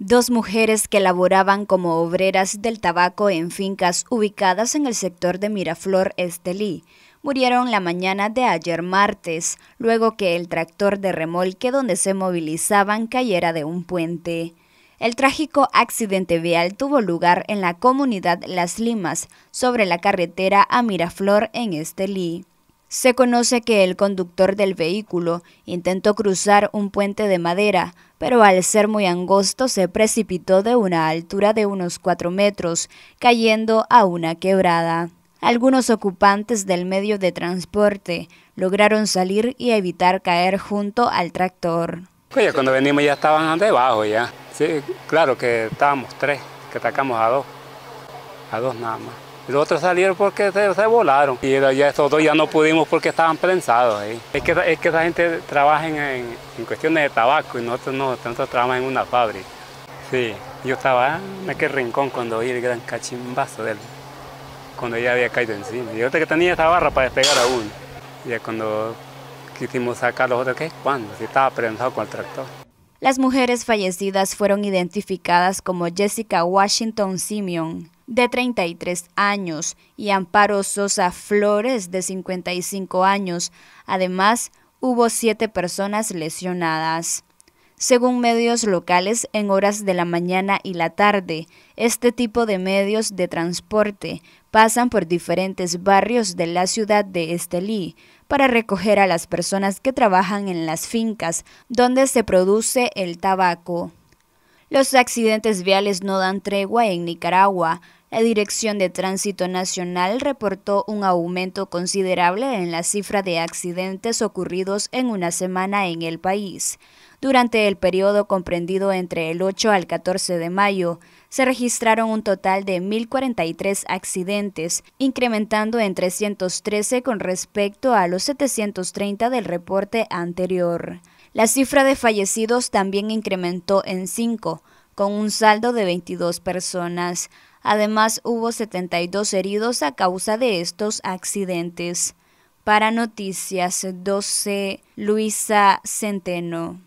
Dos mujeres que laboraban como obreras del tabaco en fincas ubicadas en el sector de Miraflor Estelí murieron la mañana de ayer martes, luego que el tractor de remolque donde se movilizaban cayera de un puente. El trágico accidente vial tuvo lugar en la comunidad Las Limas, sobre la carretera a Miraflor en Estelí. Se conoce que el conductor del vehículo intentó cruzar un puente de madera, pero al ser muy angosto se precipitó de una altura de unos cuatro metros, cayendo a una quebrada. Algunos ocupantes del medio de transporte lograron salir y evitar caer junto al tractor. Pues cuando venimos ya estaban debajo ya. Sí, claro que estábamos tres, que atacamos a dos, a dos nada más. Los otros salieron porque se, volaron. Y ya estos dos ya no pudimos porque estaban prensados ahí. Es que, es que esa gente trabaja en, en, cuestiones de tabaco y nosotros no, nosotros trabajamos en una fábrica. Sí, yo estaba en aquel rincón cuando oí el gran cachimbazo de él, cuando ya había caído encima. Y ahorita que tenía esa barra para despegar a uno. Ya cuando quisimos sacar los otros, ¿qué? ¿Cuándo? Si estaba prensado con el tractor. Las mujeres fallecidas fueron identificadas como Jessica Washington Simeon, de 33 años, y Amparo Sosa Flores, de 55 años. Además, hubo siete personas lesionadas. Según medios locales, en horas de la mañana y la tarde, este tipo de medios de transporte pasan por diferentes barrios de la ciudad de Estelí para recoger a las personas que trabajan en las fincas donde se produce el tabaco. Los accidentes viales no dan tregua en Nicaragua. La Dirección de Tránsito Nacional reportó un aumento considerable en la cifra de accidentes ocurridos en una semana en el país. Durante el periodo comprendido entre el 8 al 14 de mayo, se registraron un total de 1.043 accidentes, incrementando en 313 con respecto a los 730 del reporte anterior. La cifra de fallecidos también incrementó en 5, con un saldo de 22 personas. Además, hubo 72 heridos a causa de estos accidentes. Para Noticias 12, Luisa Centeno.